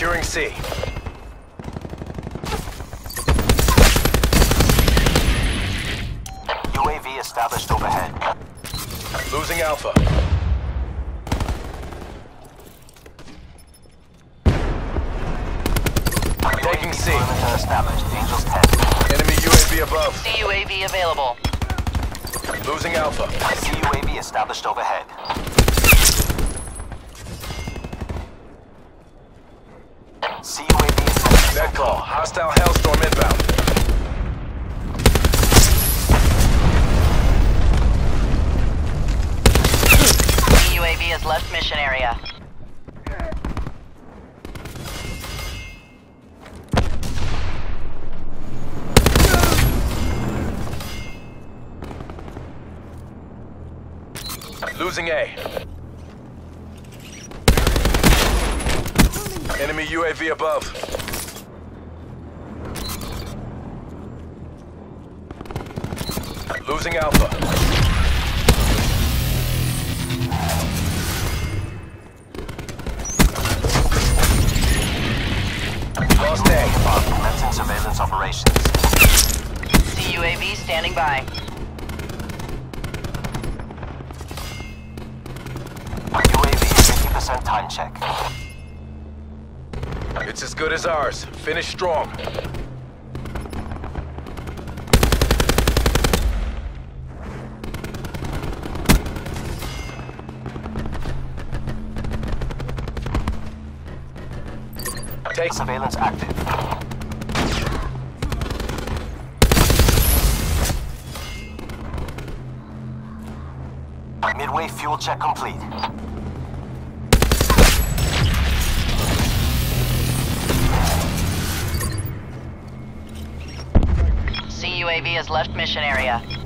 Securing C. UAV established overhead. Losing Alpha. Taking C. Established. Angels 10. Enemy UAV above. CUAV available. Losing Alpha. CUAV established overhead. Hostile Hellstorm inbound. CUAV has left mission area. Losing A. Enemy UAV above. Losing Alpha. Lost A. Commencing surveillance operations. CUAV standing by. UAV 50% time check. It's as good as ours. Finish strong. Surveillance active. Midway fuel check complete. CUAV has left mission area.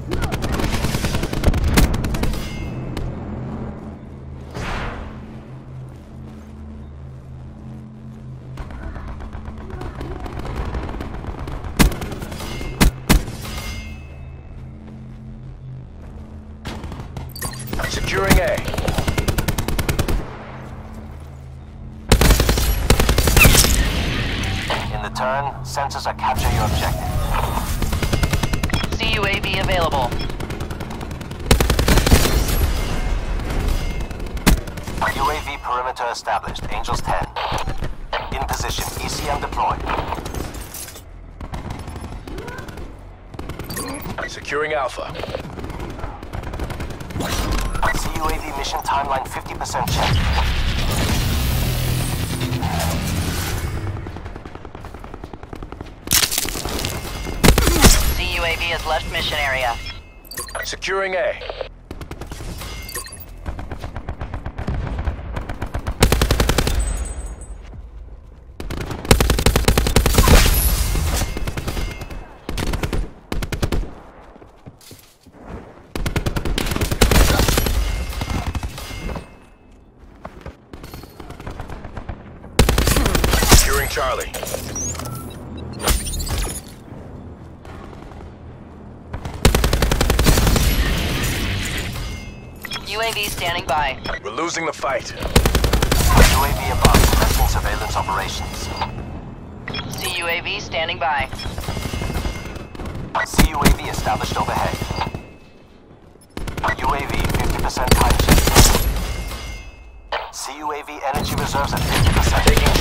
Securing A. In the turn, sensors are capture your objective. CUAV available. UAV perimeter established. Angels 10. In position. ECM deployed. Securing Alpha. CUAV mission timeline 50% check. CUAV has left mission area. Securing A. Charlie. UAV standing by. We're losing the fight. UAV above. Commencing surveillance operations. CUAV standing by. CUAV established overhead. UAV 50% time check. CUAV energy reserves at 50%. Taking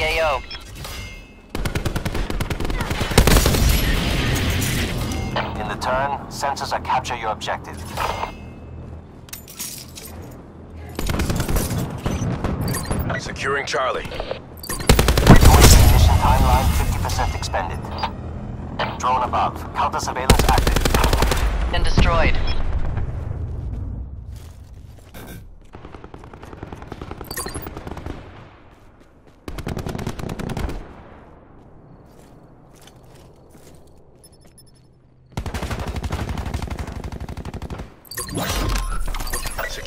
departed. In the turn, sensors are capture your objective. Securing Charlie. UAV mission timeline 50% expended. Drone above. Counter surveillance active. Been destroyed.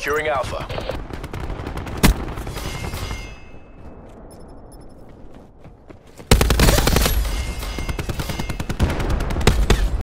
Securing Alpha.